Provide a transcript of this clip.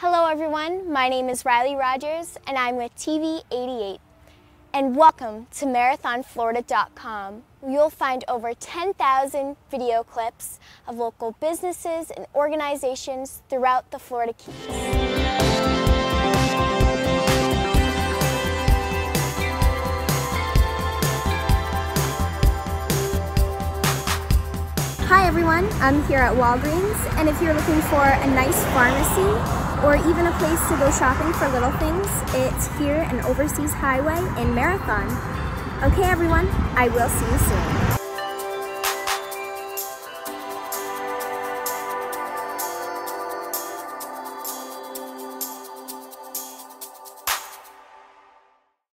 Hello everyone, my name is Rylee Rogers and I'm with TV88. And welcome to marathonflorida.com. You'll find over 10,000 video clips of local businesses and organizations throughout the Florida Keys. Hi everyone, I'm here at Walgreens and if you're looking for a nice pharmacy or even a place to go shopping for little things, it's here in Overseas Highway in Marathon. Okay everyone, I will see you soon.